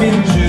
in June.